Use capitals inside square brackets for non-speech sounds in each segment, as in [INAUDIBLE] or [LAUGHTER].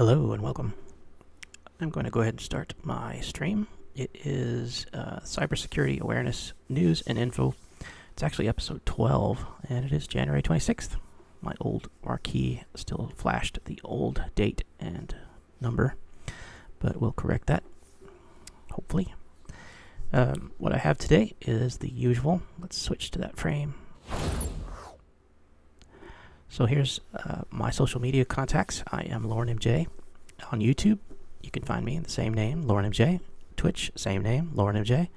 Hello and welcome. I'm going to go ahead and start my stream. It is uh, Cybersecurity Awareness News and Info. It's actually episode 12, and it is January 26th. My old marquee still flashed the old date and number, but we'll correct that, hopefully. Um, what I have today is the usual. Let's switch to that frame. So here's uh, my social media contacts. I am Loren MJ on YouTube. You can find me in the same name, Loren MJ. Twitch, same name, Loren MJ.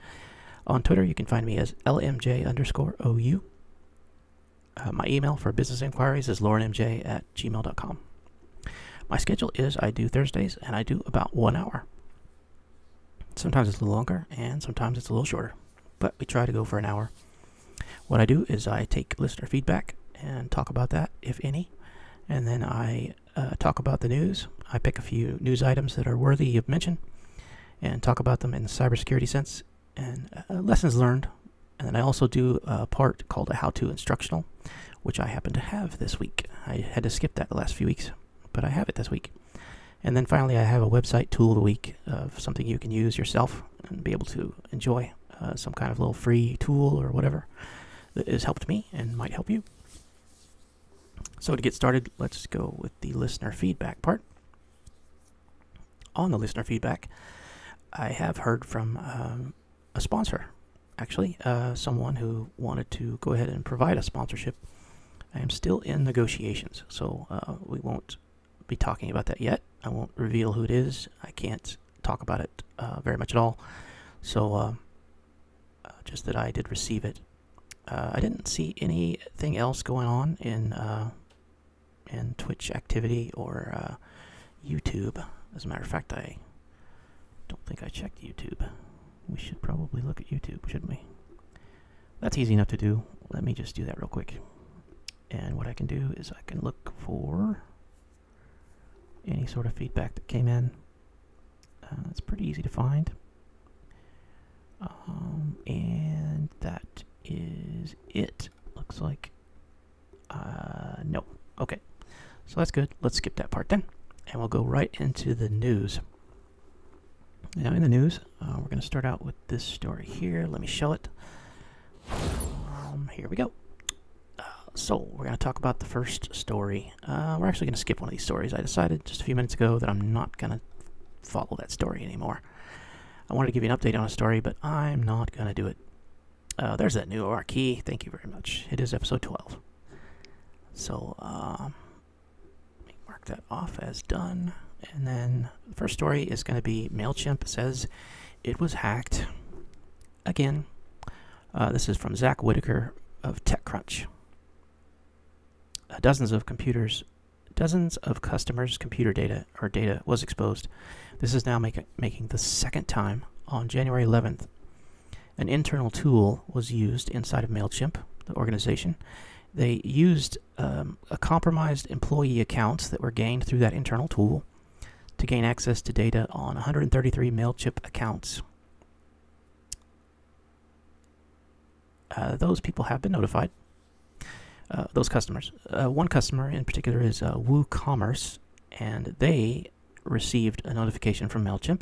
On Twitter, you can find me as LMJ underscore OU. Uh, my email for business inquiries is lorenmj at gmail.com. My schedule is I do Thursdays and I do about one hour. Sometimes it's a little longer and sometimes it's a little shorter, but we try to go for an hour. What I do is I take listener feedback and talk about that, if any. And then I uh, talk about the news. I pick a few news items that are worthy of mention and talk about them in the cybersecurity sense and uh, lessons learned. And then I also do a part called a how to instructional, which I happen to have this week. I had to skip that the last few weeks, but I have it this week. And then finally, I have a website tool of the week of something you can use yourself and be able to enjoy uh, some kind of little free tool or whatever that has helped me and might help you. So to get started, let's go with the listener feedback part. On the listener feedback, I have heard from um, a sponsor, actually, uh, someone who wanted to go ahead and provide a sponsorship. I am still in negotiations, so uh, we won't be talking about that yet. I won't reveal who it is. I can't talk about it uh, very much at all. So, uh, uh, just that I did receive it. Uh, I didn't see anything else going on in in Twitch activity or YouTube. As a matter of fact, I don't think I checked YouTube. We should probably look at YouTube, shouldn't we? That's easy enough to do. Let me just do that real quick. And what I can do is I can look for any sort of feedback that came in. Uh, it's pretty easy to find. Um, and that is it. Looks like. Uh, no. Okay. So that's good. Let's skip that part then. And we'll go right into the news. Now, in the news, uh, we're going to start out with this story here. Let me show it. Um, here we go. Uh, so, we're going to talk about the first story. Uh, we're actually going to skip one of these stories. I decided just a few minutes ago that I'm not going to follow that story anymore. I wanted to give you an update on a story, but I'm not going to do it. Uh, there's that new marquee. Thank you very much. It is episode 12. So, um, mark that off as done. And then the first story is going to be MailChimp says it was hacked. Again, uh, this is from Zack Whittaker of TechCrunch. Uh, dozens of computers, dozens of customers' computer data or data was exposed. This is now make, making the second time on January 11th. An internal tool was used inside of MailChimp, the organization. They used um, a compromised employee accounts that were gained through that internal tool to gain access to data on 133 MailChimp accounts. Uh, those people have been notified. Uh, those customers. Uh, one customer in particular is uh, WooCommerce, and they received a notification from MailChimp.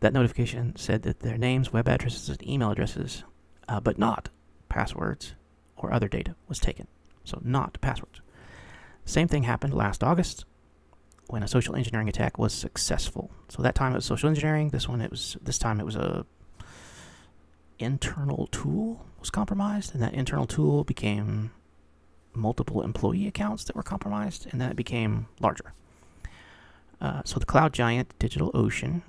That notification said that their names, web addresses, and email addresses, uh, but not passwords or other data, was taken. So, not passwords. Same thing happened last August when a social engineering attack was successful. So that time it was social engineering. This one it was this time it was a internal tool was compromised, and that internal tool became multiple employee accounts that were compromised, and then it became larger. Uh, so the cloud giant DigitalOcean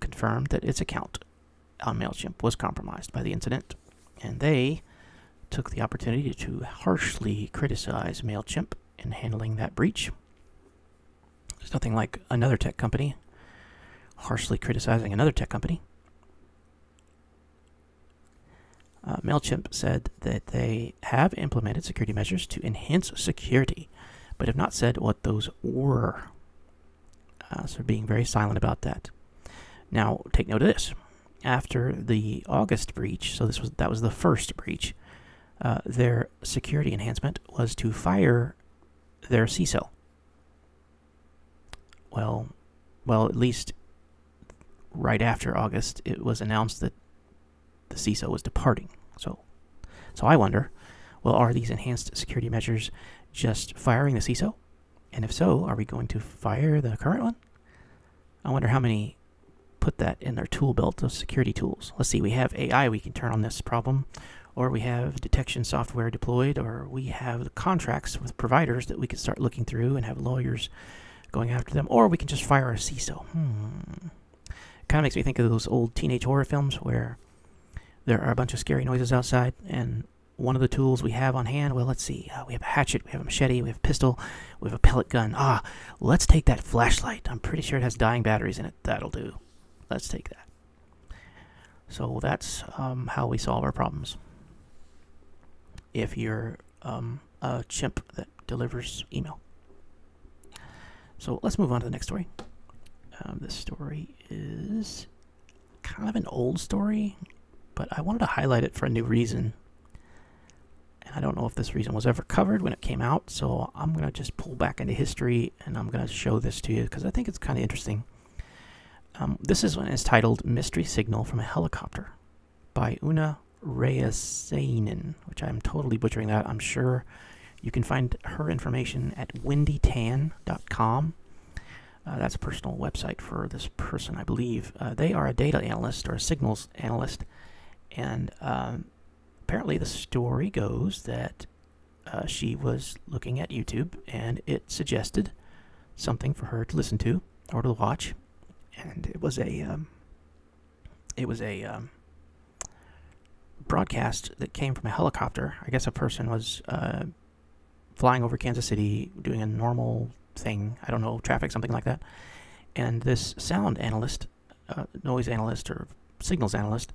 confirmed that its account on MailChimp was compromised by the incident, and they took the opportunity to harshly criticize MailChimp in handling that breach. There's nothing like another tech company harshly criticizing another tech company. Uh, MailChimp said that they have implemented security measures to enhance security, but have not said what those were. Uh, so being very silent about that. Now, take note of this. After the August breach, so this was that was the first breach, uh, their security enhancement was to fire their CISO well, well, at least right after August, it was announced that the CISO was departing. So, so I wonder, well, are these enhanced security measures just firing the CISO? And if so, are we going to fire the current one? I wonder how many put that in their tool belt of security tools. Let's see, we have AI we can turn on this problem, or we have detection software deployed, or we have contracts with providers that we could start looking through and have lawyers going after them, or we can just fire a CISO. Hmm. Kind of makes me think of those old teenage horror films where there are a bunch of scary noises outside, and one of the tools we have on hand, well, let's see. Uh, we have a hatchet, we have a machete, we have a pistol, we have a pellet gun. Ah, let's take that flashlight. I'm pretty sure it has dying batteries in it. That'll do. Let's take that. So that's um, how we solve our problems. If you're um, a chimp that delivers email. So let's move on to the next story. Um, this story is kind of an old story, but I wanted to highlight it for a new reason. And I don't know if this reason was ever covered when it came out, so I'm going to just pull back into history and I'm going to show this to you because I think it's kind of interesting. Um, this is one is titled Mystery Signal from a Helicopter by Oona Räisänen, which I'm totally butchering that. I'm sure you can find her information at windytan.com. Uh, that's a personal website for this person, I believe. Uh, they are a data analyst or a signals analyst, and um, apparently the story goes that uh, she was looking at YouTube and it suggested something for her to listen to or to watch, and it was a um, it was a um, broadcast that came from a helicopter. I guess a person was uh, flying over Kansas City doing a normal thing. I don't know, traffic, something like that. And this sound analyst, uh, noise analyst, or signals analyst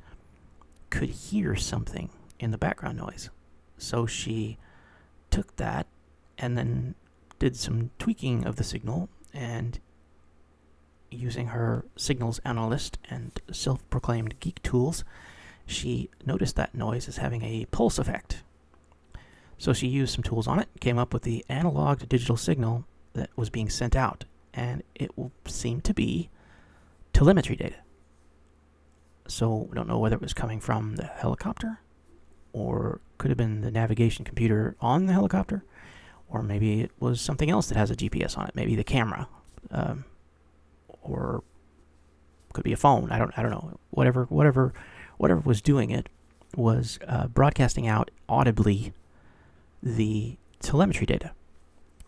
could hear something in the background noise. So she took that and then did some tweaking of the signal and using her signals analyst and self-proclaimed geek tools, she noticed that noise as having a pulse effect. So she used some tools on it, came up with the analog to digital signal that was being sent out, and it seemed to be telemetry data. So we don't know whether it was coming from the helicopter, or could have been the navigation computer on the helicopter, or maybe it was something else that has a GPS on it, maybe the camera, um, or could be a phone. I don't, I don't know. Whatever, whatever, whatever was doing it was uh, broadcasting out audibly the telemetry data.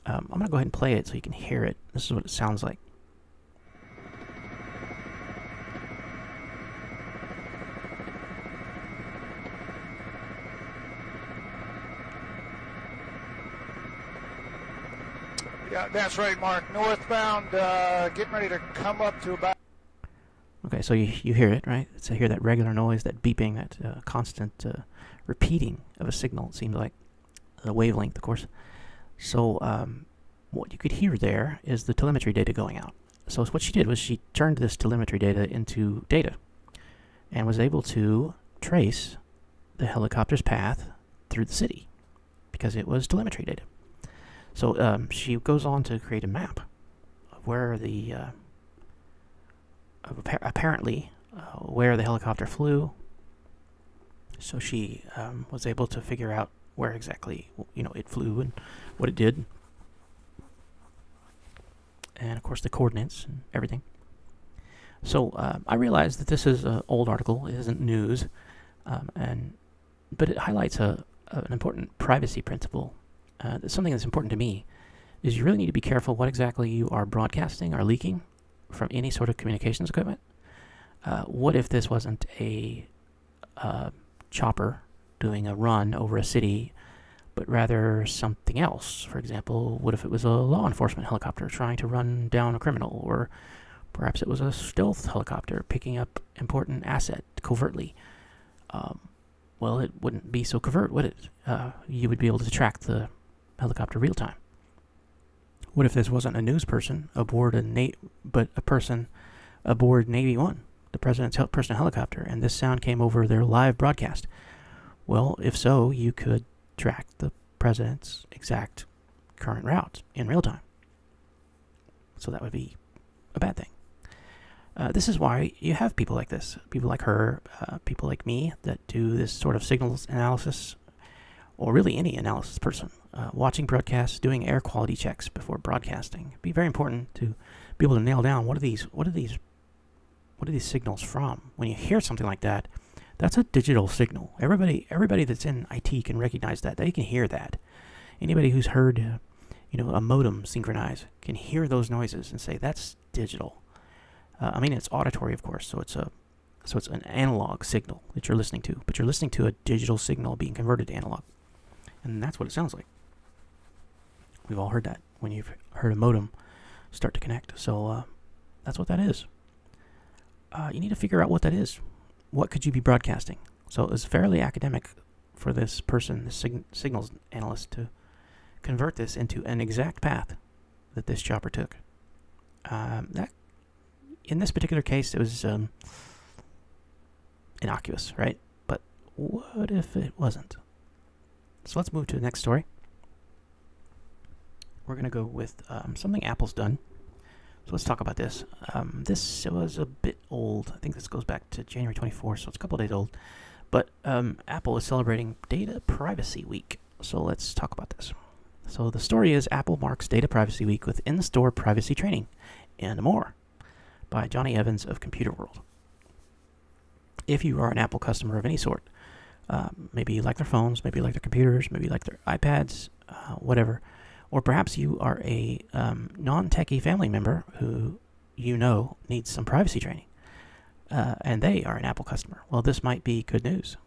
Um, I'm going to go ahead and play it so you can hear it. This is what it sounds like. Yeah, that's right, Mark. Northbound, uh, getting ready to come up to about. Okay, so you, you hear it, right? So hear that regular noise, that beeping, that uh, constant uh, repeating of a signal, it seems like. The wavelength, of course. So um, what you could hear there is the telemetry data going out. So what she did was she turned this telemetry data into data and was able to trace the helicopter's path through the city because it was telemetry data. So um, she goes on to create a map of where the uh, apparently uh, where the helicopter flew. So she um, was able to figure out where exactly you know it flew and what it did and of course the coordinates and everything. So uh, I realize that this is an old article; it isn't news, um, and but it highlights a, a an important privacy principle. Uh, something that's important to me is you really need to be careful what exactly you are broadcasting or leaking from any sort of communications equipment. Uh, what if this wasn't a uh, chopper doing a run over a city but rather something else. For example, what if it was a law enforcement helicopter trying to run down a criminal, or perhaps it was a stealth helicopter picking up important asset covertly? Um, well, it wouldn't be so covert, would it? Uh, you would be able to track the helicopter real time. What if this wasn't a news person aboard a na- but a person aboard Navy One, the president's hel- personal helicopter, and this sound came over their live broadcast? Well, if so, you could track the president's exact current route in real time. So that would be a bad thing. Uh, this is why you have people like this, people like her, uh, people like me that do this sort of signals analysis, or really any analysis person. Uh, watching broadcasts, doing air quality checks before broadcasting. It'd be very important to be able to nail down what are these, what are these, what are these signals from. When you hear something like that, that's a digital signal. Everybody, everybody that's in IT can recognize that. They can hear that. Anybody who's heard, uh, you know, a modem synchronize can hear those noises and say that's digital. Uh, I mean, it's auditory, of course, so it's a so it's an analog signal that you're listening to, but you're listening to a digital signal being converted to analog, and that's what it sounds like. We've all heard that when you've heard a modem start to connect. So uh, that's what that is. Uh, you need to figure out what that is. What could you be broadcasting? So it's fairly academic for this person, the sig- signals analyst, to convert this into an exact path that this chopper took. Um, that in this particular case, it was um, innocuous, right? But what if it wasn't? So let's move to the next story. We're going to go with um, something Apple's done. So let's talk about this. Um, this was a bit old. I think this goes back to January 24th, so it's a couple days old. But um, Apple is celebrating Data Privacy Week. So let's talk about this. So the story is Apple marks Data Privacy Week with in-store privacy training and more by Jonny Evans of Computerworld. If you are an Apple customer of any sort, uh, maybe you like their phones, maybe you like their computers, maybe you like their iPads, uh, whatever, or perhaps you are a um, non-techie family member who you know needs some privacy training, uh, and they are an Apple customer. Well, this might be good news.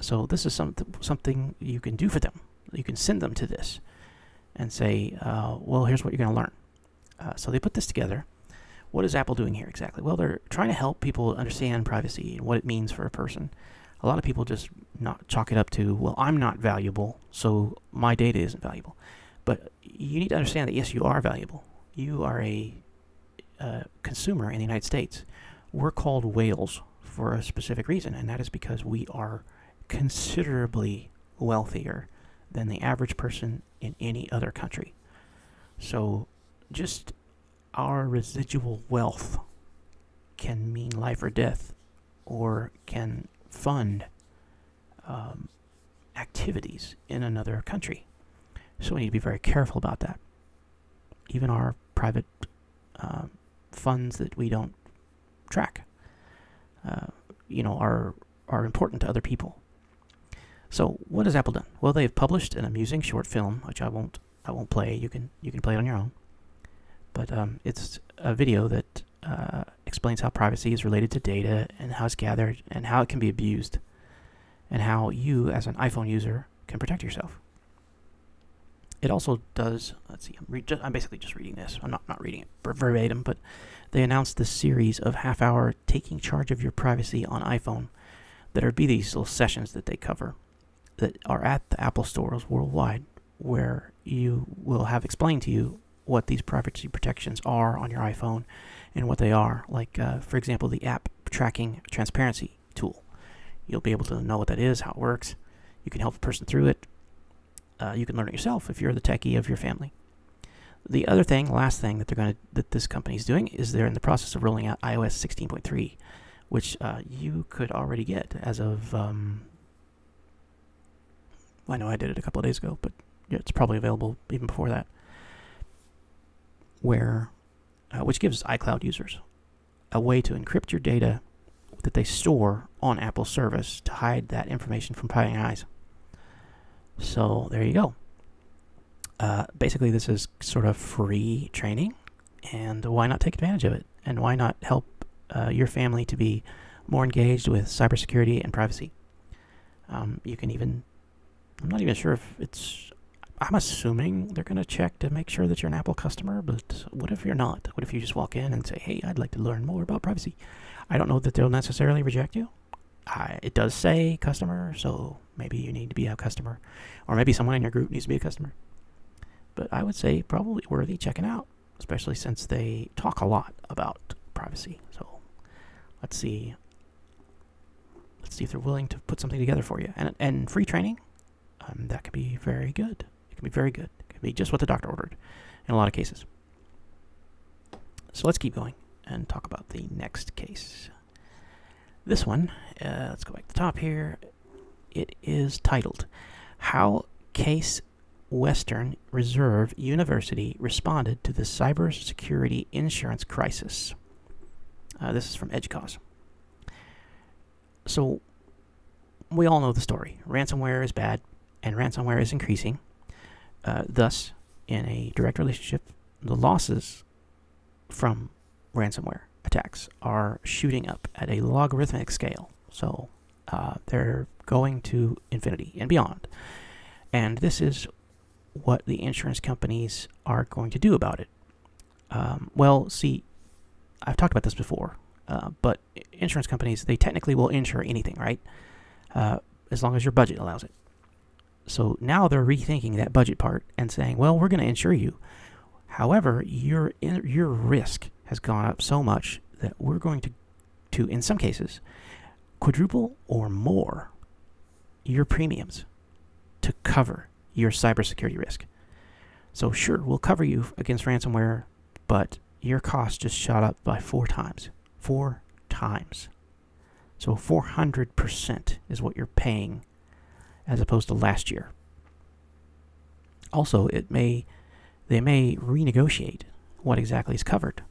So this is some, something you can do for them. You can send them to this and say, uh, well, here's what you're going to learn. Uh, so they put this together what is Apple doing here exactly? Well, they're trying to help people understand privacy and what it means for a person. A lot of people just not chalk it up to, well, I'm not valuable, so my data isn't valuable. But you need to understand that yes, you are valuable. You are a uh, consumer in the United States. We're called whales for a specific reason, and that is because we are considerably wealthier than the average person in any other country. So just our residual wealth can mean life or death or can fund um, activities in another country. So we need to be very careful about that. Even our private uh, funds that we don't track, uh, you know, are are important to other people. So what has Apple done? Well, they've published an amusing short film, which I won't I won't play. You can you can play it on your own but um, it's a video that uh, explains how privacy is related to data and how it's gathered and how it can be abused and how you as an iphone user can protect yourself. It also does let's see i'm, just, I'm basically just reading this. I'm not, not reading it verbatim but they announced this series of half hour taking charge of your privacy on iphone that are be these little sessions that they cover that are at the apple stores worldwide where you will have explained to you what these privacy protections are on your iPhone and what they are. Like, uh, for example, the app tracking transparency tool. You'll be able to know what that is, how it works. You can help a person through it. Uh, you can learn it yourself if you're the techie of your family. The other thing, last thing that they're going to that this company is doing is they're in the process of rolling out iOS 16.3, which uh, you could already get as of. Um, I know I did it a couple of days ago, but it's probably available even before that where, uh, which gives iCloud users a way to encrypt your data that they store on Apple service to hide that information from prying eyes. So there you go. Uh, basically, this is sort of free training, and why not take advantage of it? And why not help uh, your family to be more engaged with cybersecurity and privacy? Um, you can even, I'm not even sure if it's I'm assuming they're going to check to make sure that you're an Apple customer, but what if you're not? What if you just walk in and say, hey, I'd like to learn more about privacy? I don't know that they'll necessarily reject you. I, it does say customer, so maybe you need to be a customer. Or maybe someone in your group needs to be a customer. But I would say probably worthy checking out, especially since they talk a lot about privacy. So let's see. Let's see if they're willing to put something together for you. And, and free training, um, that could be very good can be very good. It can be just what the doctor ordered in a lot of cases. So let's keep going. and talk about the next case. This one, uh, let's go back to the top here. It is titled How Case Western Reserve University Responded to the Cybersecurity Insurance Crisis. Uh, this is from EDUCAUSE. So, we all know the story. Ransomware is bad, and ransomware is increasing. Uh, thus, in a direct relationship, the losses from ransomware attacks are shooting up at a logarithmic scale. So uh, they're going to infinity and beyond. And this is what the insurance companies are going to do about it. Um, well, see, I've talked about this before, uh, but insurance companies, they technically will insure anything, right? Uh, as long as your budget allows it. So now they're rethinking that budget part and saying, well, we're going to insure you. However, your your risk has gone up so much that we're going to, to in some cases, quadruple or more your premiums to cover your cybersecurity risk. So sure, we'll cover you against ransomware, but your cost just shot up by four times. Four times. So 400% is what you're paying as opposed to last year. Also, it may they may renegotiate what exactly is covered.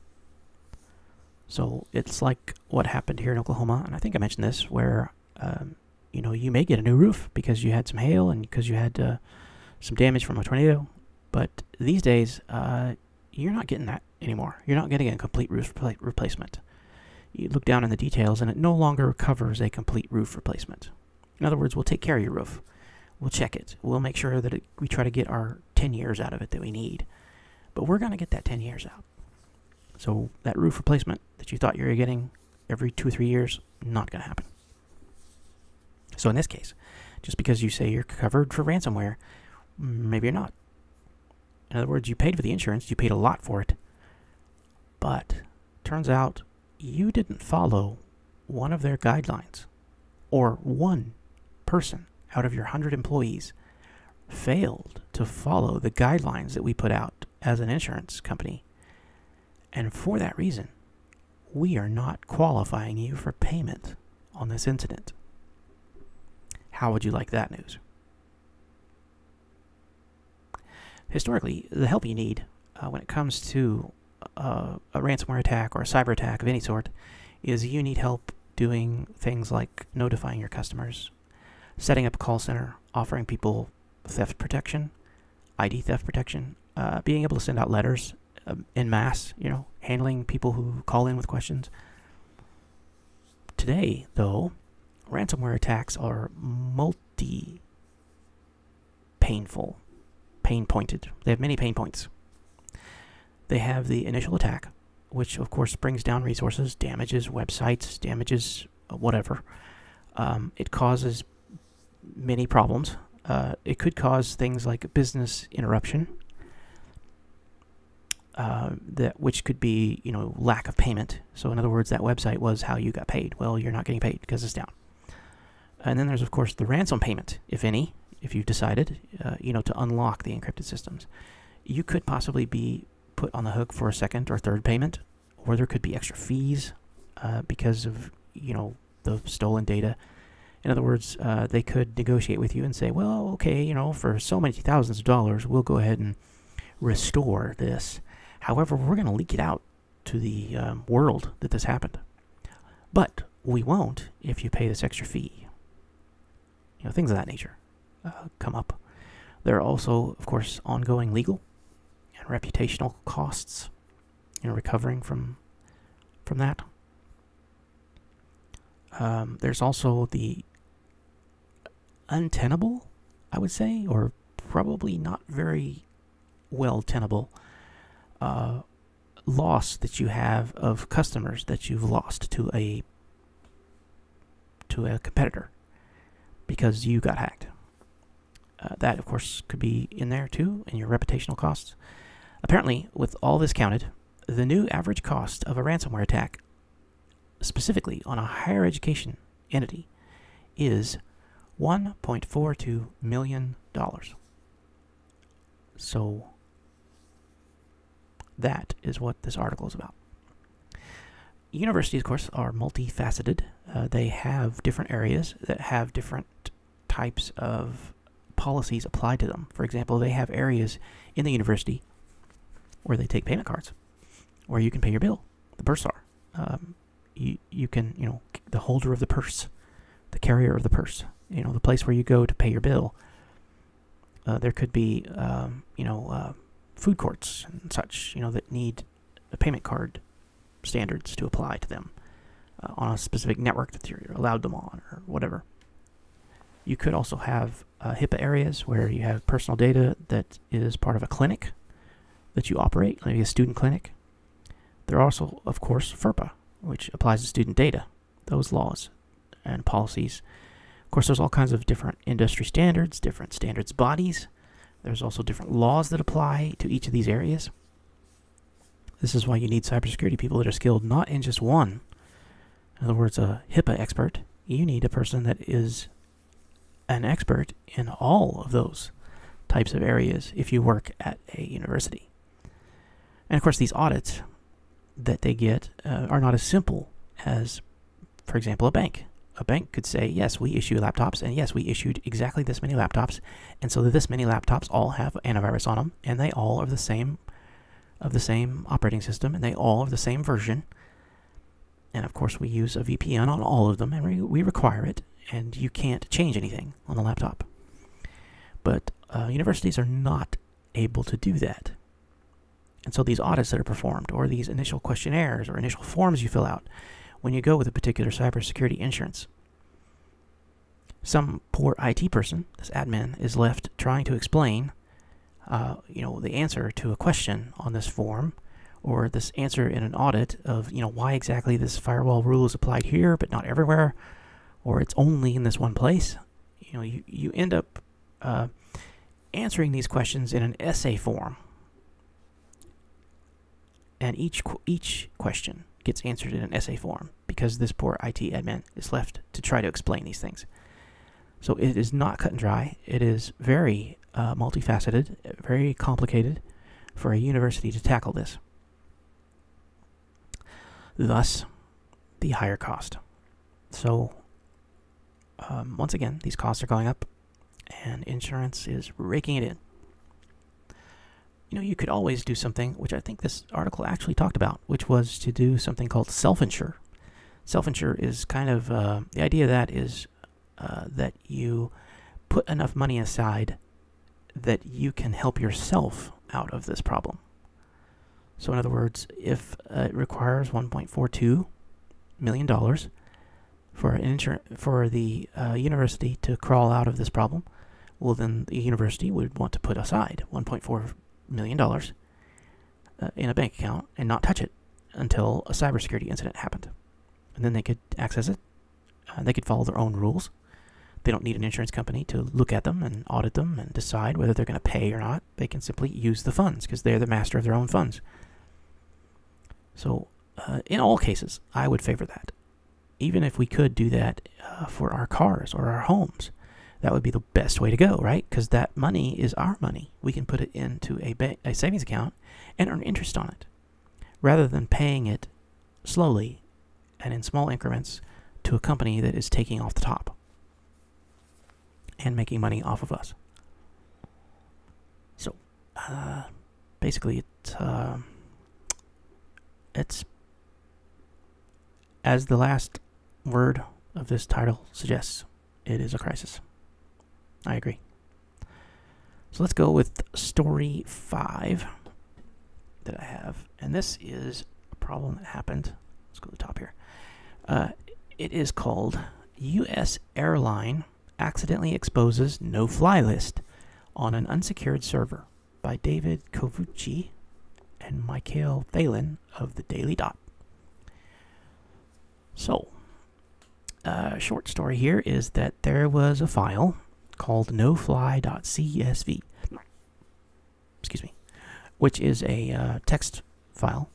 So it's like what happened here in Oklahoma, and I think I mentioned this, where um, you know you may get a new roof because you had some hail and because you had uh, some damage from a tornado, but these days uh, you're not getting that anymore. You're not getting a complete roof repla replacement. You look down in the details, and it no longer covers a complete roof replacement. In other words, we'll take care of your roof. We'll check it. We'll make sure that it, we try to get our 10 years out of it that we need. But we're going to get that 10 years out. So that roof replacement that you thought you were getting every two or three years, not going to happen. So in this case, just because you say you're covered for ransomware, maybe you're not. In other words, you paid for the insurance, you paid a lot for it, but turns out you didn't follow one of their guidelines, or one person out of your 100 employees failed to follow the guidelines that we put out as an insurance company. And for that reason, we are not qualifying you for payment on this incident. How would you like that news? Historically, the help you need uh, when it comes to uh, a ransomware attack or a cyber attack of any sort is you need help doing things like notifying your customers, setting up a call center, offering people theft protection, ID theft protection, uh, being able to send out letters um, in mass, you know, handling people who call in with questions. Today, though, ransomware attacks are multi painful, pain pointed. They have many pain points. They have the initial attack, which of course brings down resources, damages websites, damages uh, whatever. Um, it causes many problems. Uh, it could cause things like business interruption, uh, that which could be you know lack of payment. So in other words, that website was how you got paid. Well, you're not getting paid because it's down. And then there's of course the ransom payment, if any, if you've decided uh, you know to unlock the encrypted systems. You could possibly be put on the hook for a second or third payment, or there could be extra fees uh, because of you know the stolen data in other words, uh, they could negotiate with you and say, well, okay, you know, for so many thousands of dollars, we'll go ahead and restore this. However, we're going to leak it out to the um, world that this happened. But we won't if you pay this extra fee. You know, things of that nature uh, come up. There are also, of course, ongoing legal and reputational costs in recovering from from that. Um, there's also the untenable, I would say, or probably not very well tenable uh, loss that you have of customers that you've lost to a to a competitor because you got hacked. Uh, that, of course, could be in there too, in your reputational costs. Apparently, with all this counted, the new average cost of a ransomware attack, specifically on a higher education entity, is $1.42 million. So that is what this article is about. universities, of course, are multifaceted. Uh, they have different areas that have different types of policies applied to them. For example, they have areas in the university where they take payment cards, where you can pay your bill, the bursar. Um, you, you can, you know, the holder of the purse, the carrier of the purse, you know, the place where you go to pay your bill. Uh, there could be, um, you know, uh, food courts and such, you know, that need a payment card standards to apply to them uh, on a specific network that you're allowed them on or whatever. You could also have uh, HIPAA areas where you have personal data that is part of a clinic that you operate, maybe a student clinic. There are also, of course, FERPA, which applies to student data, those laws and policies. Of course, there's all kinds of different industry standards, different standards bodies. There's also different laws that apply to each of these areas. This is why you need cybersecurity people that are skilled not in just one. In other words, a HIPAA expert. You need a person that is an expert in all of those types of areas if you work at a university. And of course, these audits that they get uh, are not as simple as, for example, a bank. A bank could say, yes, we issue laptops, and yes, we issued exactly this many laptops, and so this many laptops all have antivirus on them, and they all are the same of the same operating system, and they all are the same version. And of course, we use a VPN on all of them, and we, we require it, and you can't change anything on the laptop. But uh, universities are not able to do that. And so these audits that are performed, or these initial questionnaires or initial forms you fill out when you go with a particular cybersecurity insurance, some poor IT person, this admin, is left trying to explain uh, you know, the answer to a question on this form or this answer in an audit of, you know, why exactly this firewall rule is applied here but not everywhere or it's only in this one place. You know, you, you end up uh, answering these questions in an essay form. And each, each question gets answered in an essay form because this poor IT admin is left to try to explain these things. So it is not cut and dry. It is very uh, multifaceted, very complicated for a university to tackle this. Thus, the higher cost. So, um, once again, these costs are going up, and insurance is raking it in. You know, you could always do something, which I think this article actually talked about, which was to do something called self insure. Self insure is kind of uh, the idea that is uh, that you put enough money aside that you can help yourself out of this problem. So, in other words, if uh, it requires 1.42 million dollars for an insur- for the uh, university to crawl out of this problem, well, then the university would want to put aside 1.4 million dollars uh, in a bank account and not touch it until a cybersecurity incident happened, and then they could access it. Uh, they could follow their own rules they don't need an insurance company to look at them and audit them and decide whether they're going to pay or not. They can simply use the funds because they're the master of their own funds. So, uh, in all cases, I would favor that. Even if we could do that uh, for our cars or our homes, that would be the best way to go, right? Because that money is our money. We can put it into a, ba- a savings account and earn interest on it rather than paying it slowly and in small increments to a company that is taking off the top and making money off of us. So, uh, basically, it's uh, it's as the last word of this title suggests, it is a crisis. I agree. So let's go with story five that I have, and this is a problem that happened. Let's go to the top here. Uh, it is called U.S. airline accidentally exposes no fly list on an unsecured server by David Covucci and Mikael Thalen of the Daily Dot. So, a uh, short story here is that there was a file called nofly.csv. Excuse me, which is a uh, text file,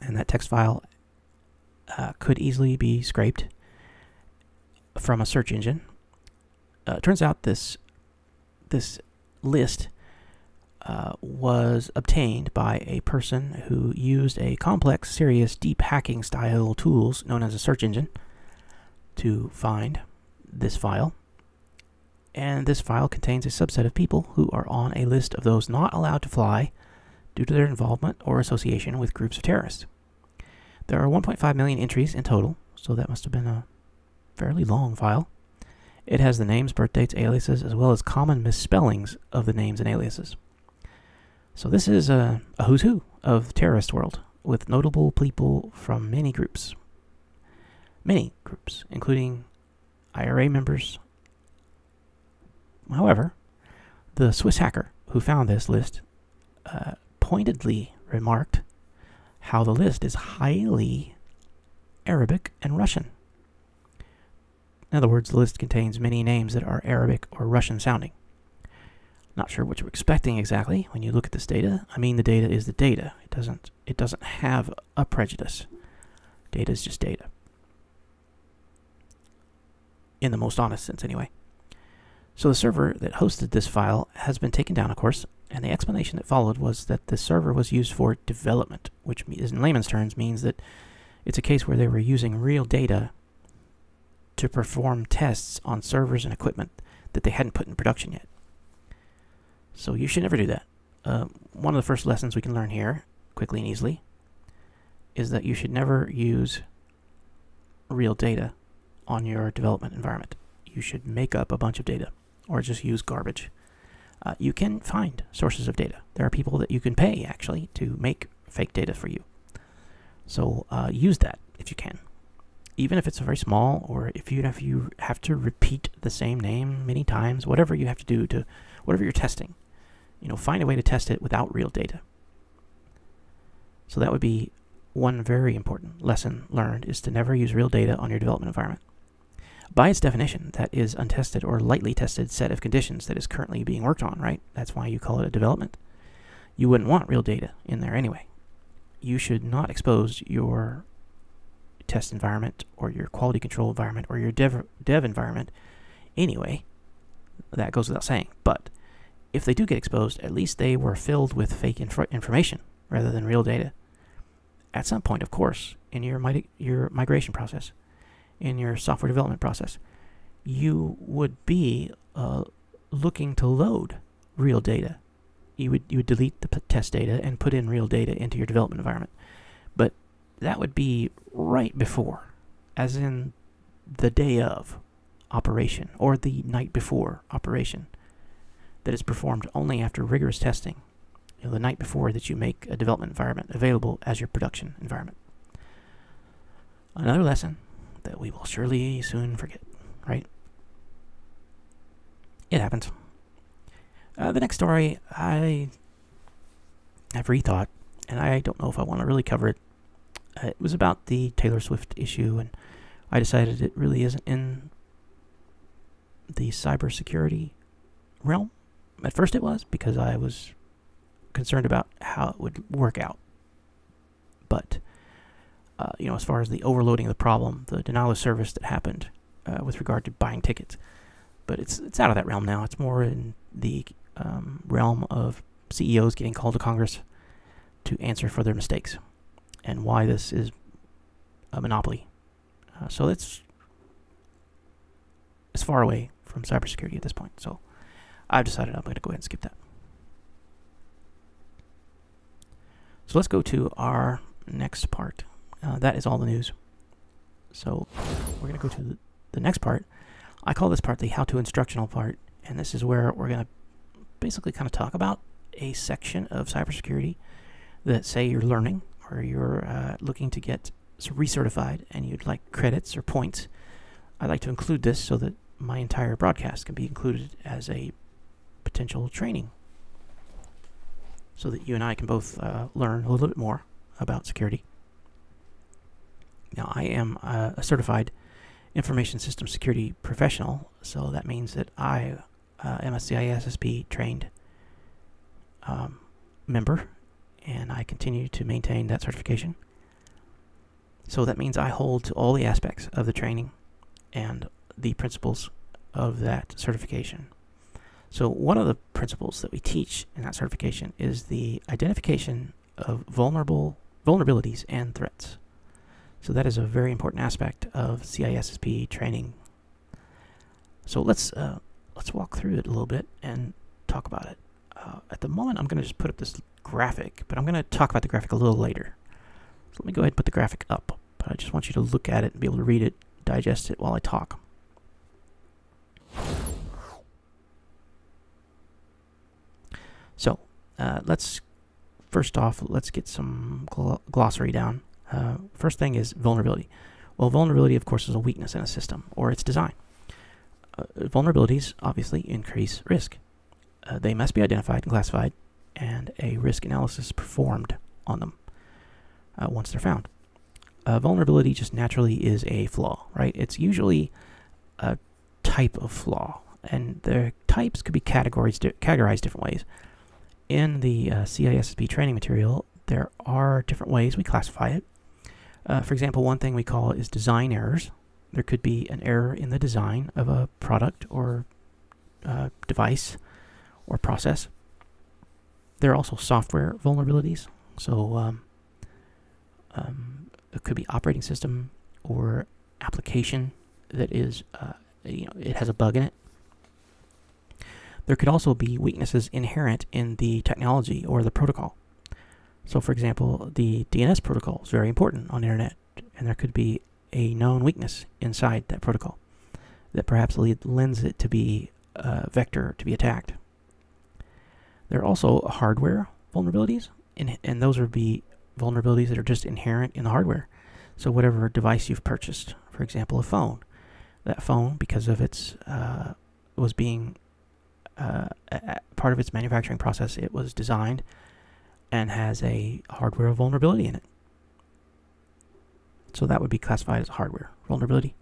and that text file uh, could easily be scraped from a search engine. Uh, turns out this this list uh, was obtained by a person who used a complex, serious, deep hacking style tools known as a search engine to find this file. And this file contains a subset of people who are on a list of those not allowed to fly due to their involvement or association with groups of terrorists. There are 1.5 million entries in total, so that must have been a fairly long file. It has the names, birth dates, aliases, as well as common misspellings of the names and aliases. So this is a, a who's who of the terrorist world, with notable people from many groups. Many groups, including IRA members. However, the Swiss hacker who found this list uh, pointedly remarked how the list is highly Arabic and Russian. In other words, the list contains many names that are Arabic or Russian sounding. Not sure what you're expecting exactly when you look at this data. I mean, the data is the data. It doesn't it doesn't have a prejudice. Data is just data. In the most honest sense, anyway. So the server that hosted this file has been taken down, of course, and the explanation that followed was that the server was used for development, which in layman's terms means that it's a case where they were using real data to perform tests on servers and equipment that they hadn't put in production yet. So you should never do that. Uh, one of the first lessons we can learn here, quickly and easily, is that you should never use real data on your development environment. You should make up a bunch of data or just use garbage. Uh, you can find sources of data. There are people that you can pay actually to make fake data for you. So uh, use that if you can even if it's very small or if you if you have to repeat the same name many times, whatever you have to do to whatever you're testing, you know, find a way to test it without real data. So that would be one very important lesson learned is to never use real data on your development environment. By its definition, that is untested or lightly tested set of conditions that is currently being worked on, right? That's why you call it a development. You wouldn't want real data in there anyway. You should not expose your test environment or your quality control environment or your dev, dev environment anyway. That goes without saying. But if they do get exposed, at least they were filled with fake inf information rather than real data. At some point, of course, in your, your migration process, in your software development process, you would be uh, looking to load real data. You would you would delete the test data and put in real data into your development environment. But that would be right before, as in the day of operation or the night before operation that is performed only after rigorous testing, you know, the night before that you make a development environment available as your production environment. Another lesson that we will surely soon forget, right? It happens. Uh, the next story I have rethought, and I don't know if I want to really cover it uh, it was about the Taylor Swift issue, and I decided it really isn't in the cybersecurity realm. At first, it was because I was concerned about how it would work out. But, uh, you know, as far as the overloading of the problem, the denial of service that happened uh, with regard to buying tickets, but it's it's out of that realm now. It's more in the um, realm of CEOs getting called to Congress to answer for their mistakes and why this is a monopoly. Uh, so it's it's far away from cybersecurity at this point. So I've decided I'm going to go ahead and skip that. So let's go to our next part. Uh, that is all the news. So we're going to go to the, next part. I call this part the how to instructional part, and this is where we're going to basically kind of talk about a section of cybersecurity that say you're learning or you're uh, looking to get recertified and you'd like credits or points, I'd like to include this so that my entire broadcast can be included as a potential training so that you and I can both uh, learn a little bit more about security. Now, I am a certified information system security professional, so that means that I uh, am a CISSP trained um, member and I continue to maintain that certification. So that means I hold to all the aspects of the training and the principles of that certification. So one of the principles that we teach in that certification is the identification of vulnerable vulnerabilities and threats. So that is a very important aspect of CISSP training. So let's uh, let's walk through it a little bit and talk about it. Uh, at the moment, I'm going to just put up this graphic, but I'm going to talk about the graphic a little later. So let me go ahead and put the graphic up. But I just want you to look at it and be able to read it, digest it while I talk. So uh, let's first off let's get some gl glossary down. Uh, first thing is vulnerability. Well, vulnerability, of course, is a weakness in a system or its design. Uh, vulnerabilities obviously increase risk. Uh, they must be identified and classified, and a risk analysis performed on them uh, once they're found. Uh, vulnerability just naturally is a flaw, right? It's usually a type of flaw, and the types could be categorized, di categorized different ways. In the uh, CISSP training material, there are different ways we classify it. Uh, for example, one thing we call is design errors. There could be an error in the design of a product or uh, device or process. There are also software vulnerabilities. So um, um, it could be operating system or application that is, uh, you know, it has a bug in it. There could also be weaknesses inherent in the technology or the protocol. So, for example, the DNS protocol is very important on the internet, and there could be a known weakness inside that protocol that perhaps lends it to be a vector to be attacked. There are also hardware vulnerabilities, and, and those would be vulnerabilities that are just inherent in the hardware. So, whatever device you've purchased, for example, a phone, that phone, because of its uh, was being uh, part of its manufacturing process, it was designed and has a hardware vulnerability in it. So that would be classified as a hardware vulnerability.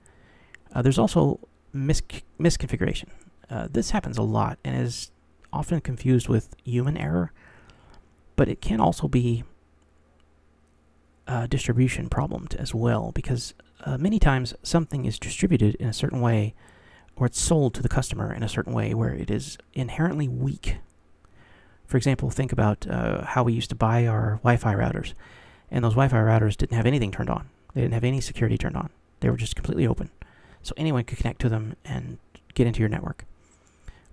Uh, there's also mis misconfiguration. Uh, this happens a lot and is often confused with human error, but it can also be a distribution problem as well because uh, many times something is distributed in a certain way or it's sold to the customer in a certain way where it is inherently weak for example, think about uh, how we used to buy our Wi-Fi routers, and those Wi-Fi routers didn't have anything turned on. They didn't have any security turned on. They were just completely open, so anyone could connect to them and get into your network.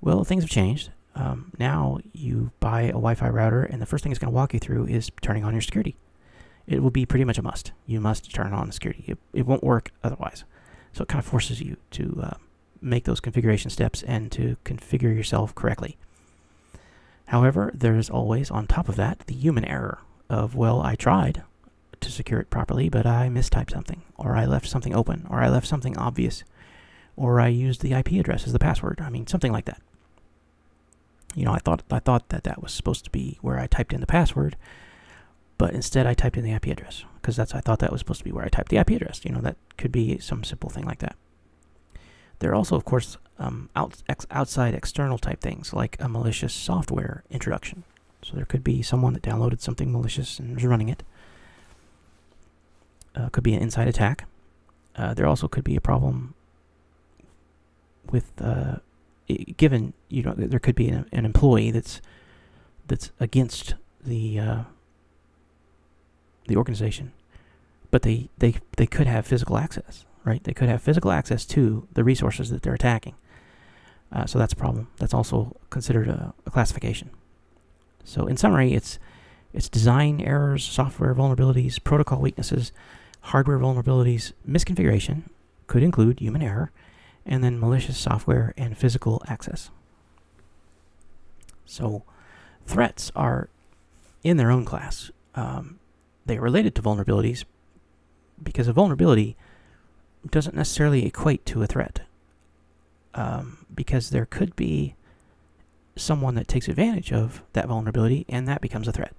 Well, things have changed. Um, now you buy a Wi-Fi router, and the first thing it's going to walk you through is turning on your security. It will be pretty much a must. You must turn on security. It, it won't work otherwise. So it kind of forces you to uh, make those configuration steps and to configure yourself correctly. However, there's always, on top of that, the human error of, well, I tried to secure it properly, but I mistyped something, or I left something open, or I left something obvious, or I used the IP address as the password. I mean, something like that. You know, I thought I thought that that was supposed to be where I typed in the password, but instead I typed in the IP address because that's I thought that was supposed to be where I typed the IP address. You know, that could be some simple thing like that. There are also, of course, um, out, ex outside external type things like a malicious software introduction. So there could be someone that downloaded something malicious and is running it. Uh, could be an inside attack. Uh, there also could be a problem with, uh, given you know, there could be an, an, employee that's that's against the uh, the organization, but they they they could have physical access right? They could have physical access to the resources that they're attacking. Uh, so that's a problem. That's also considered a, a, classification. So in summary, it's it's design errors, software vulnerabilities, protocol weaknesses, hardware vulnerabilities, misconfiguration could include human error, and then malicious software and physical access. So threats are in their own class. Um, they are related to vulnerabilities because a vulnerability doesn't necessarily equate to a threat. Um, because there could be someone that takes advantage of that vulnerability and that becomes a threat.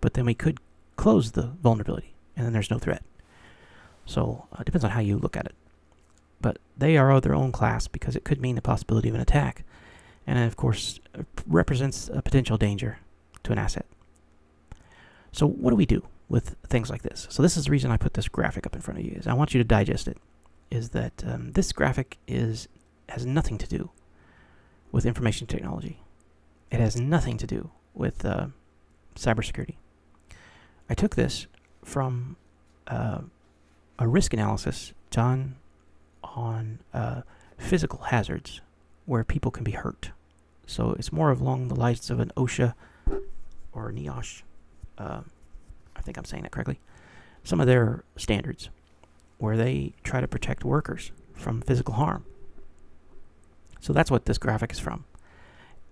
But then we could close the vulnerability and then there's no threat. So uh, it depends on how you look at it. But they are of their own class because it could mean the possibility of an attack. And of course, represents a potential danger to an asset. So what do we do? With things like this. So this is the reason I put this graphic up in front of you. Is I want you to digest it. Is that um, this graphic is has nothing to do with information technology. It has nothing to do with uh, cybersecurity. I took this from uh, a risk analysis done on uh, physical hazards where people can be hurt. So it's more of along the lines of an OSHA or NIOSH. Uh, I think I'm saying that correctly. Some of their standards where they try to protect workers from physical harm. So that's what this graphic is from.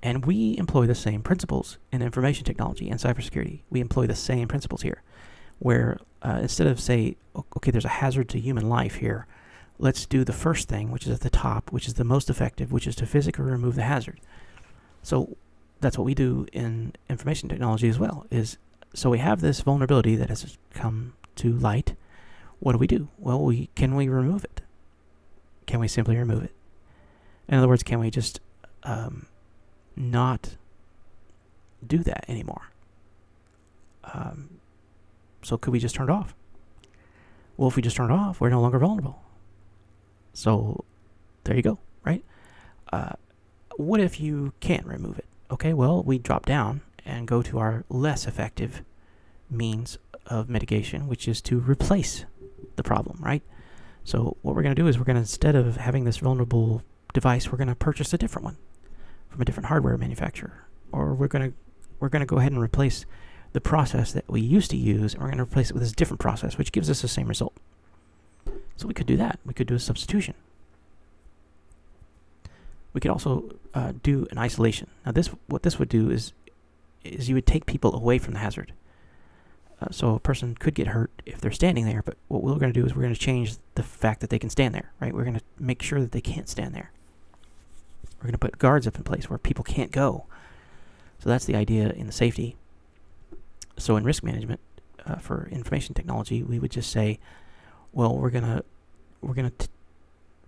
And we employ the same principles in information technology and cybersecurity. We employ the same principles here, where uh, instead of say, okay, there's a hazard to human life here, let's do the first thing, which is at the top, which is the most effective, which is to physically remove the hazard. So that's what we do in information technology as well. Is so we have this vulnerability that has come to light. What do we do? Well, we can we remove it? Can we simply remove it? In other words, can we just um, not do that anymore? Um, so could we just turn it off? Well, if we just turn it off, we're no longer vulnerable. So there you go, right? Uh, what if you can't remove it? Okay, well, we drop down and go to our less effective means of mitigation, which is to replace the problem, right? So what we're going to do is we're going to, instead of having this vulnerable device, we're going to purchase a different one from a different hardware manufacturer. Or we're going to, we're going to go ahead and replace the process that we used to use, and we're going to replace it with this different process, which gives us the same result. So we could do that. We could do a substitution. We could also uh, do an isolation. Now, this what this would do is is you would take people away from the hazard. Uh, so a person could get hurt if they're standing there, but what we're going to do is we're going to change the fact that they can stand there, right? We're going to make sure that they can't stand there. We're going to put guards up in place where people can't go. So that's the idea in the safety. So in risk management uh, for information technology, we would just say, well, we're going to we're going to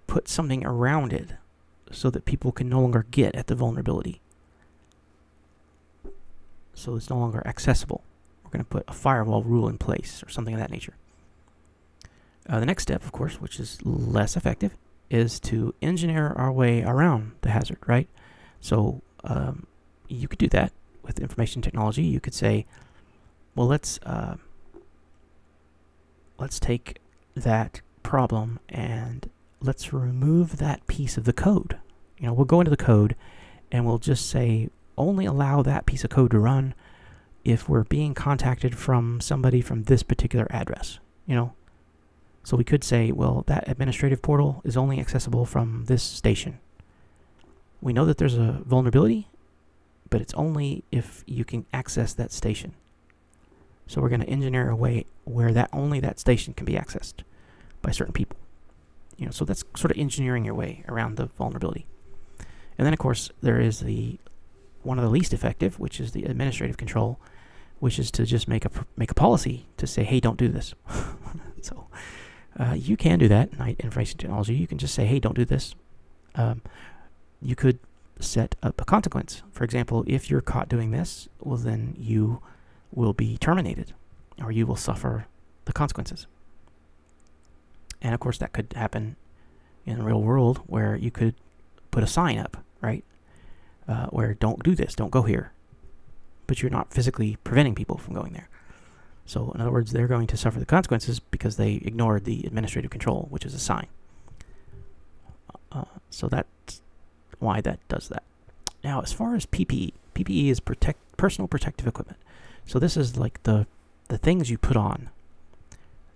put something around it so that people can no longer get at the vulnerability. So it's no longer accessible. We're going to put a firewall rule in place or something of that nature. Uh, the next step, of course, which is less effective, is to engineer our way around the hazard, right? So um, you could do that with information technology. You could say, well, let's uh, let's take that problem and let's remove that piece of the code. You know, we'll go into the code and we'll just say only allow that piece of code to run if we're being contacted from somebody from this particular address, you know. So we could say, well, that administrative portal is only accessible from this station. We know that there's a vulnerability, but it's only if you can access that station. So we're going to engineer a way where that only that station can be accessed by certain people. You know, so that's sort of engineering your way around the vulnerability. And then, of course, there is the one of the least effective, which is the administrative control, which is to just make a make a policy to say, "Hey, don't do this." [LAUGHS] so uh, you can do that in information technology. You can just say, "Hey, don't do this." Um, you could set up a consequence. For example, if you're caught doing this, well, then you will be terminated, or you will suffer the consequences. And of course, that could happen in the real world where you could put a sign up, right? Uh, where don't do this, don't go here. But you're not physically preventing people from going there. So, in other words, they're going to suffer the consequences because they ignored the administrative control, which is a sign. Uh, so that's why that does that. Now, as far as PPE, PPE is protect personal protective equipment. So this is like the the things you put on.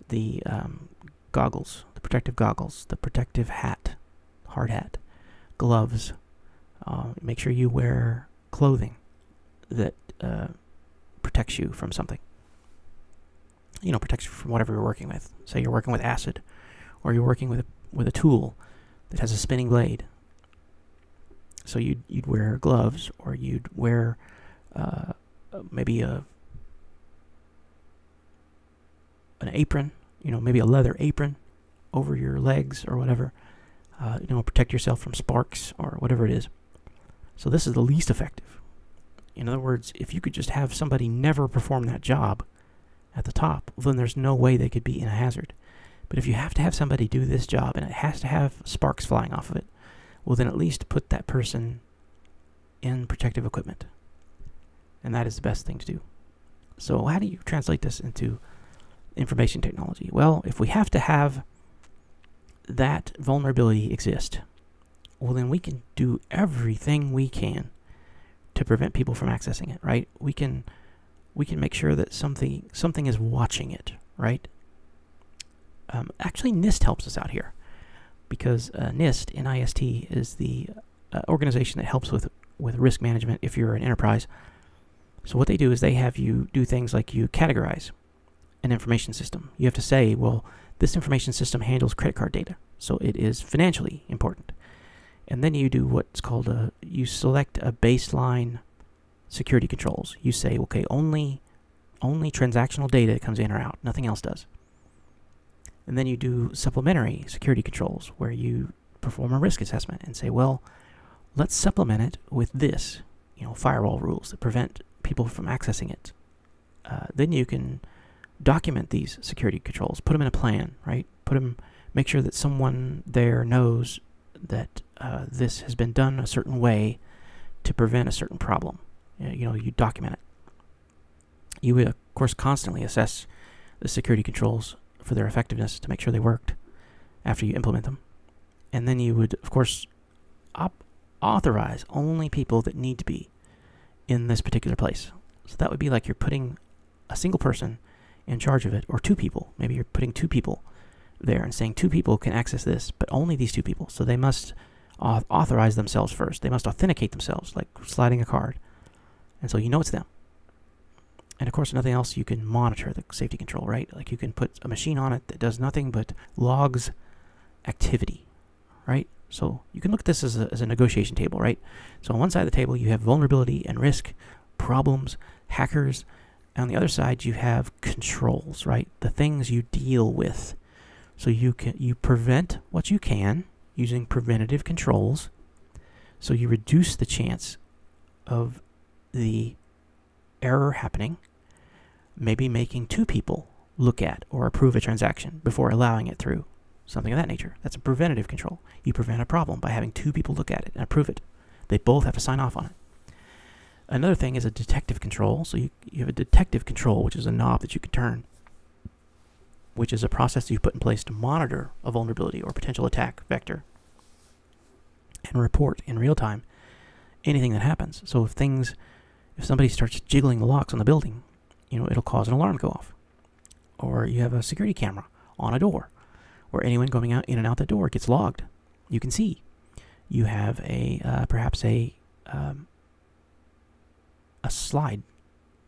The um, goggles, the protective goggles, the protective hat, hard hat, gloves. Uh, make sure you wear clothing that uh, protects you from something. You know, protects you from whatever you're working with. Say you're working with acid, or you're working with a, with a tool that has a spinning blade. So you'd you'd wear gloves, or you'd wear uh, maybe a an apron you know, maybe a leather apron over your legs or whatever. Uh, you know, protect yourself from sparks or whatever it is. So this is the least effective. In other words, if you could just have somebody never perform that job at the top, then there's no way they could be in a hazard. But if you have to have somebody do this job and it has to have sparks flying off of it, well, then at least put that person in protective equipment. And that is the best thing to do. So, how do you translate this into information technology? Well, if we have to have that vulnerability exist, well, then we can do everything we can to prevent people from accessing it, right? We can we can make sure that something something is watching it, right? Um, actually, NIST helps us out here because uh, NIST, NIST, is the uh, organization that helps with with risk management if you're an enterprise. So what they do is they have you do things like you categorize an information system. You have to say, well, this information system handles credit card data, so it is financially important. And then you do what's called a you select a baseline security controls. You say, okay, only only transactional data comes in or out, nothing else does. And then you do supplementary security controls where you perform a risk assessment and say, well, let's supplement it with this, you know, firewall rules that prevent people from accessing it. Uh, then you can document these security controls, put them in a plan, right? Put them, make sure that someone there knows that uh, this has been done a certain way to prevent a certain problem. You know, you document it. You would, of course, constantly assess the security controls for their effectiveness to make sure they worked after you implement them. And then you would, of course, authorize only people that need to be in this particular place. So that would be like you're putting a single person in charge of it, or two people. Maybe you're putting two people there and saying two people can access this, but only these two people. So they must authorize themselves first. They must authenticate themselves, like sliding a card. And so you know it's them. And of course, nothing else, you can monitor the safety control, right? Like you can put a machine on it that does nothing but logs activity, right? So you can look at this as a, as a negotiation table, right? So on one side of the table, you have vulnerability and risk, problems, hackers. And on the other side, you have controls, right? The things you deal with. So you can you prevent what you can using preventative controls. So you reduce the chance of the error happening, maybe making two people look at or approve a transaction before allowing it through. Something of that nature. That's a preventative control. You prevent a problem by having two people look at it and approve it. They both have to sign off on it. Another thing is a detective control. So you, you have a detective control, which is a knob that you can turn, which is a process you put in place to monitor a vulnerability or potential attack vector and report in real time anything that happens. So if things if somebody starts jiggling the locks on the building, you know, it'll cause an alarm go off. Or you have a security camera on a door where anyone going out in and out that door gets logged. You can see. You have a uh, perhaps a um, a slide,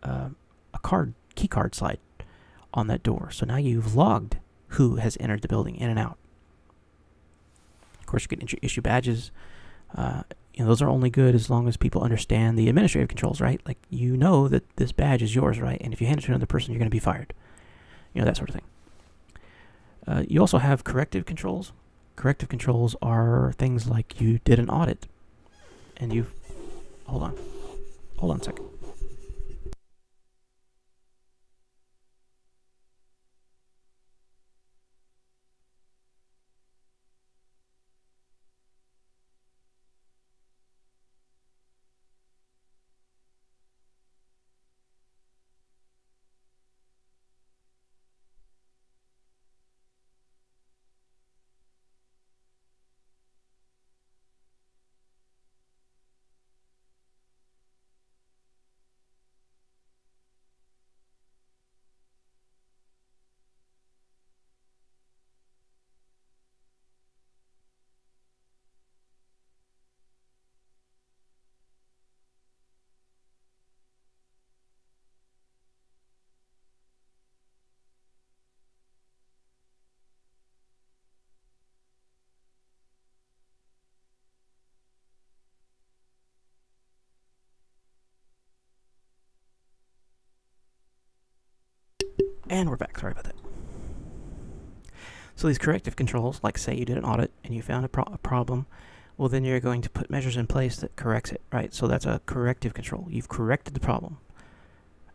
uh, a card key card slide on that door. So now you've logged who has entered the building in and out. Of course, you can issue badges. Uh, you know, those are only good as long as people understand the administrative controls, right? Like you know that this badge is yours, right? And if you hand it to another person, you're going to be fired. You know that sort of thing. Uh, you also have corrective controls. Corrective controls are things like you did an audit, and you hold on, hold on a second. And we're back. Sorry about that. So these corrective controls, like say you did an audit and you found a, pro a, problem, well then you're going to put measures in place that corrects it, right? So that's a corrective control. You've corrected the problem.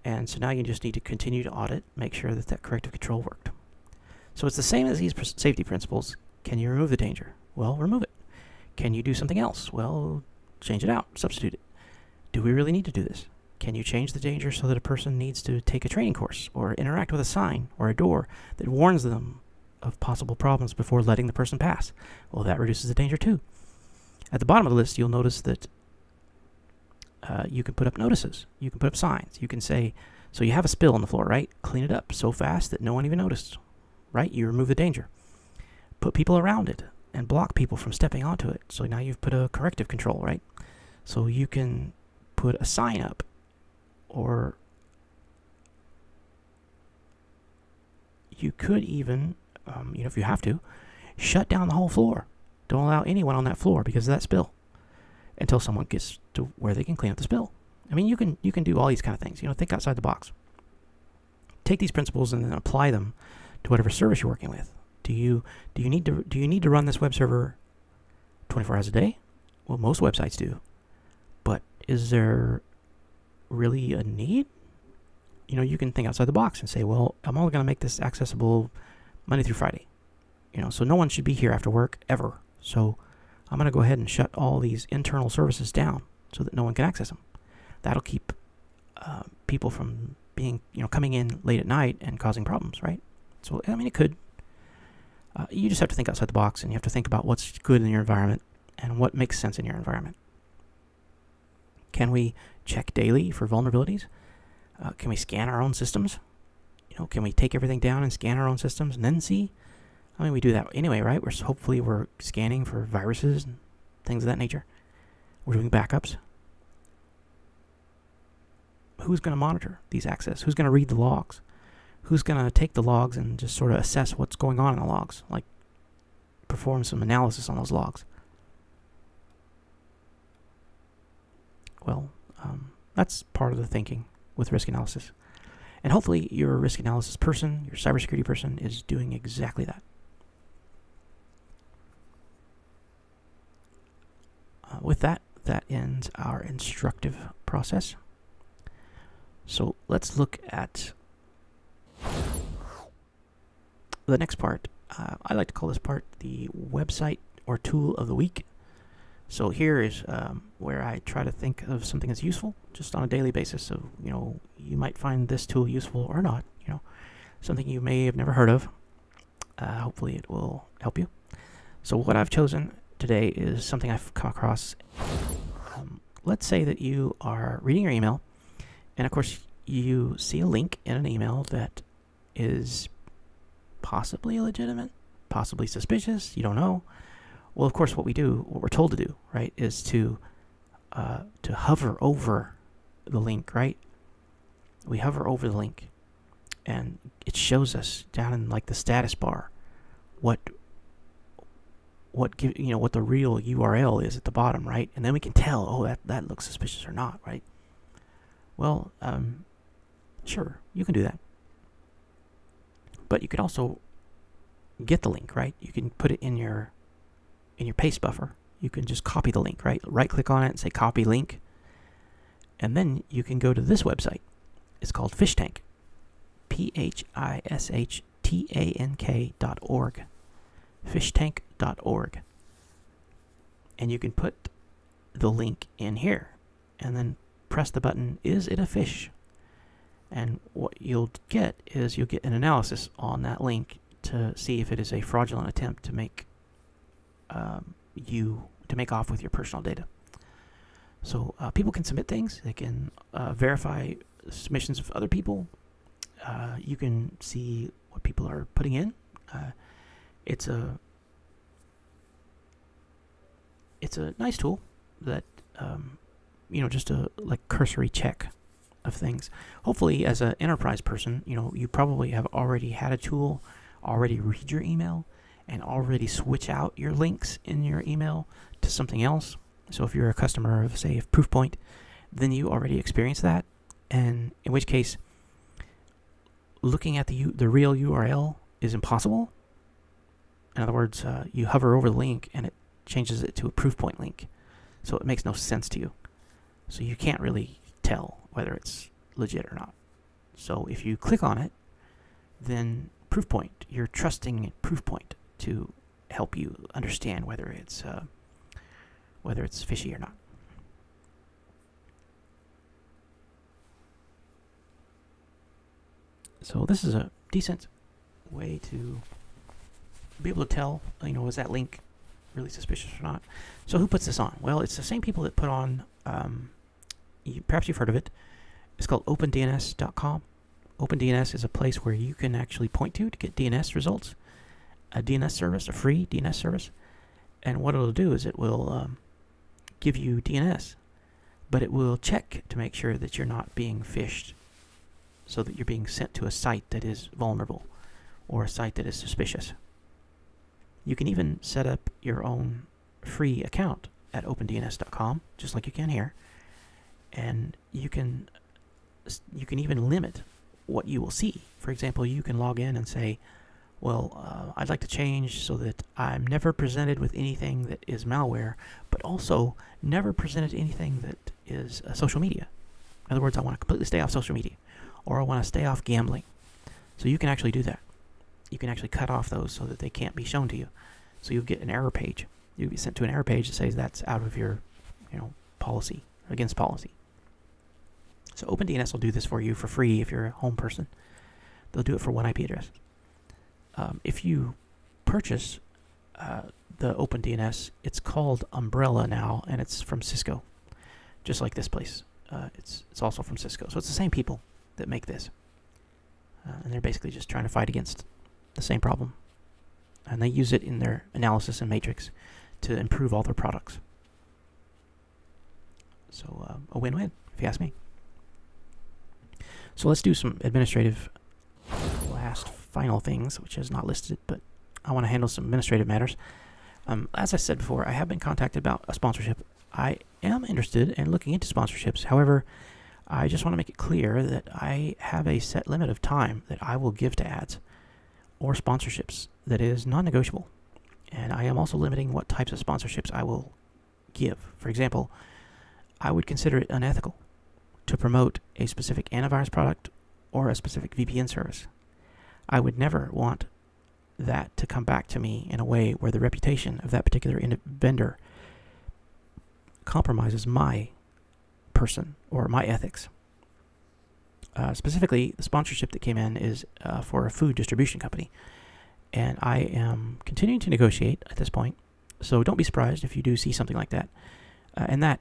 And so now you just need to continue to audit, make sure that that corrective control worked. So it's the same as these safety principles. Can you remove the danger? Well, remove it. Can you do something else? Well, change it out, substitute it. do we really need to do this? Can you change the danger so that a person needs to take a training course or interact with a sign or a door that warns them of possible problems before letting the person pass? Well, that reduces the danger too. At the bottom of the list, you'll notice that uh, you can put up notices. You can put up signs. You can say, so you have a spill on the floor, right? Clean it up so fast that no one even noticed, right? You remove the danger. Put people around it and block people from stepping onto it. So now you've put a corrective control, right? So you can put a sign up or you could even, um, you know, if you have to, shut down the whole floor. Don't allow anyone on that floor because of that spill until someone gets to where they can clean up the spill. I mean, you can you can do all these kind of things. You know, think outside the box. Take these principles and then apply them to whatever service you're working with. Do you do you need to do you need to run this web server 24 hours a day? Well, most websites do. But is there really a need? You know, you can think outside the box and say, well, I'm only going to make this accessible Monday through Friday. You know, so no one should be here after work ever. So I'm going to go ahead and shut all these internal services down so that no one can access them. That'll keep uh, people from being, you know, coming in late at night and causing problems, right? So, I mean, it could. Uh, you just have to think outside the box and you have to think about what's good in your environment and what makes sense in your environment. Can we check daily for vulnerabilities? Uh, can we scan our own systems? You know, can we take everything down and scan our own systems and then see? I mean, we do that anyway, right? We're hopefully we're scanning for viruses and things of that nature. We're doing backups. Who's going to monitor these access? Who's going to read the logs? Who's going to take the logs and just sort of assess what's going on in the logs? Like perform some analysis on those logs. Well, um, that's part of the thinking with risk analysis. And hopefully, your risk analysis person, your cybersecurity person, is doing exactly that. Uh, with that, that ends our instructive process. So let's look at the next part. Uh, I like to call this part the website or tool of the week. So here is um, where I try to think of something that's useful just on a daily basis. So, you know, you might find this tool useful or not, you know, something you may have never heard of. Uh, hopefully it will help you. So what I've chosen today is something I've come across. Um, let's say that you are reading your email, and of course you see a link in an email that is possibly illegitimate, possibly suspicious, you don't know. Well, of course, what we do, what we're told to do, right, is to uh, to hover over the link, right? We hover over the link, and it shows us down in like the status bar what what give you know what the real URL is at the bottom, right? And then we can tell, oh, that that looks suspicious or not, right? Well, um, sure, you can do that, but you can also get the link, right? You can put it in your in your paste buffer, you can just copy the link, right? Right click on it and say copy link. And then you can go to this website. It's called Phishtank. P H I S H T A N K dot org. Phishtank.org. And you can put the link in here and then press the button, Is it a phish? And what you'll get is you'll get an analysis on that link to see if it is a fraudulent attempt to make um, you to make off with your personal data. So uh, people can submit things. They can uh, verify submissions of other people. Uh, you can see what people are putting in. Uh, it's a it's a nice tool that um, you know just a like cursory check of things. Hopefully, as an enterprise person, you know you probably have already had a tool already read your email and already switch out your links in your email to something else. So if you're a customer of, say, of Proofpoint, then you already experienced that, and in which case, looking at the the real URL is impossible. In other words, uh, you hover over the link and it changes it to a Proofpoint link, so it makes no sense to you. So you can't really tell whether it's legit or not. So if you click on it, then Proofpoint, you're trusting Proofpoint to help you understand whether it's uh, whether it's fishy or not. So this is a decent way to be able to tell, you know, is that link really suspicious or not? So who puts this on? Well, it's the same people that put on, um, you, perhaps you've heard of it. It's called opendns.com. OpenDNS is a place where you can actually point to to get DNS results a DNS service, a free DNS service. And what it'll do is it will um, give you DNS, but it will check to make sure that you're not being phished so that you're being sent to a site that is vulnerable or a site that is suspicious. You can even set up your own free account at opendns.com, just like you can here, and you can you can even limit what you will see. For example, you can log in and say, well, uh, I'd like to change so that I'm never presented with anything that is malware, but also never presented anything that is uh, social media. In other words, I want to completely stay off social media, or I want to stay off gambling. So you can actually do that. You can actually cut off those so that they can't be shown to you. So you'll get an error page. You'll be sent to an error page that says that's out of your, you know, policy against policy. So OpenDNS will do this for you for free if you're a home person. They'll do it for one IP address. Um, if you purchase uh, the OpenDNS, it's called Umbrella now, and it's from Cisco, just like this place. Uh, it's it's also from Cisco, so it's the same people that make this, uh, and they're basically just trying to fight against the same problem, and they use it in their analysis and matrix to improve all their products. So uh, a win-win, if you ask me. So let's do some administrative final things, which is not listed, but I want to handle some administrative matters. Um, as I said before, I have been contacted about a sponsorship. I am interested in looking into sponsorships. However, I just want to make it clear that I have a set limit of time that I will give to ads or sponsorships that is non negotiable. And I am also limiting what types of sponsorships I will give. For example, I would consider it unethical to promote a specific antivirus product or a specific VPN service. I would never want that to come back to me in a way where the reputation of that particular vendor compromises my person or my ethics. Uh, specifically, the sponsorship that came in is uh, for a food distribution company, and I am continuing to negotiate at this point. So don't be surprised if you do see something like that. Uh, and that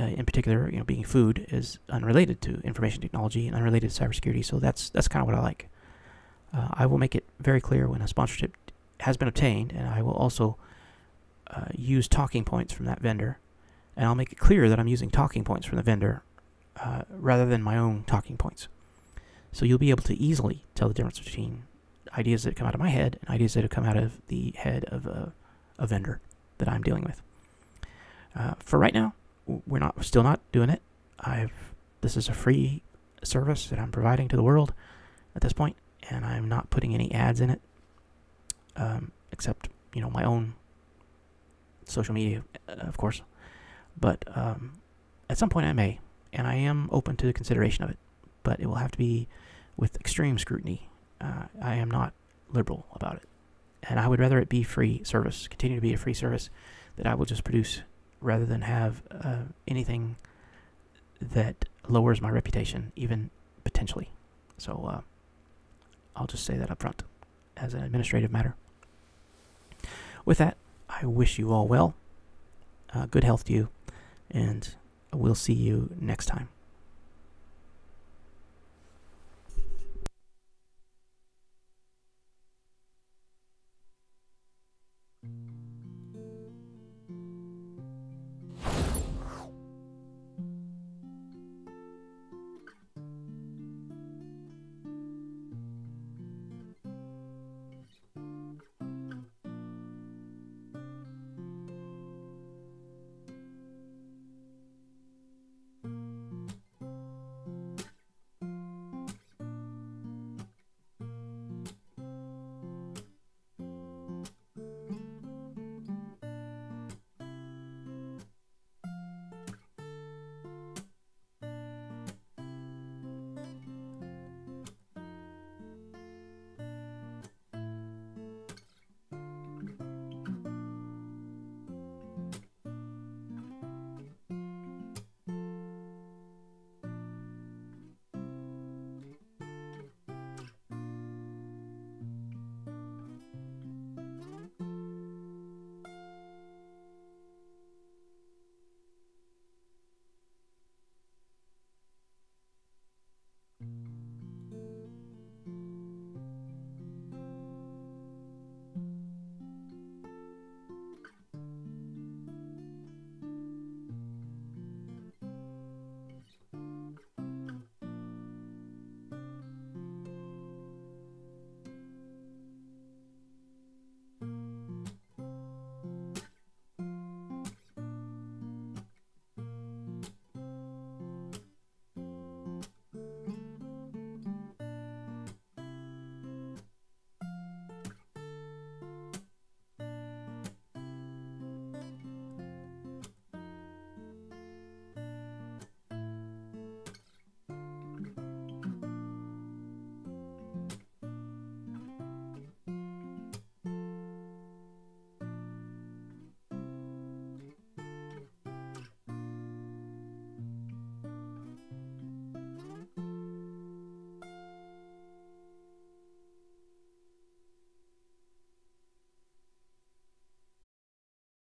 uh, in particular, you know, being food is unrelated to information technology and unrelated to cybersecurity. So that's that's kind of what I like. Uh, I will make it very clear when a sponsorship has been obtained, and I will also uh, use talking points from that vendor, and I'll make it clear that I'm using talking points from the vendor uh, rather than my own talking points. So you'll be able to easily tell the difference between ideas that come out of my head and ideas that have come out of the head of a, a vendor that I'm dealing with. Uh, for right now, we're not still not doing it. I've this is a free service that I'm providing to the world at this point, and I'm not putting any ads in it, um, except you know my own social media, uh, of course. But um, at some point I may, and I am open to the consideration of it, but it will have to be with extreme scrutiny. Uh, I am not liberal about it, and I would rather it be free service, continue to be a free service that I will just produce rather than have uh, anything that lowers my reputation, even potentially. So uh, I'll just say that up front as an administrative matter. With that, I wish you all well, uh, good health to you, and we'll see you next time.